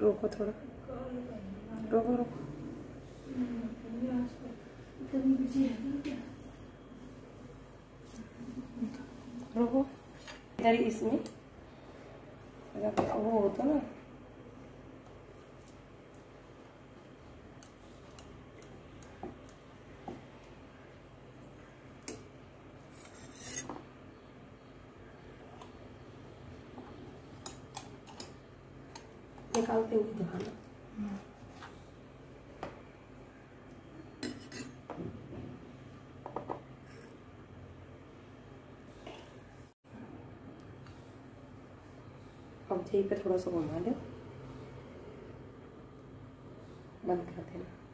रोको थोड़ा। रोको रोको। रोको। इधर इसमें वो होता ना निकालते हुए दिखाना अब यही पे थोड़ा सा घुमा लो बंद कर देना।